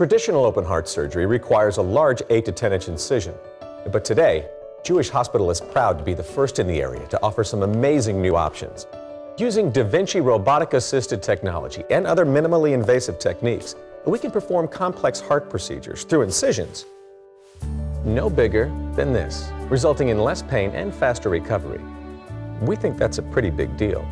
Traditional open heart surgery requires a large 8 to 10 inch incision. But today, Jewish Hospital is proud to be the first in the area to offer some amazing new options. Using Da Vinci robotic assisted technology and other minimally invasive techniques, we can perform complex heart procedures through incisions no bigger than this, resulting in less pain and faster recovery. We think that's a pretty big deal.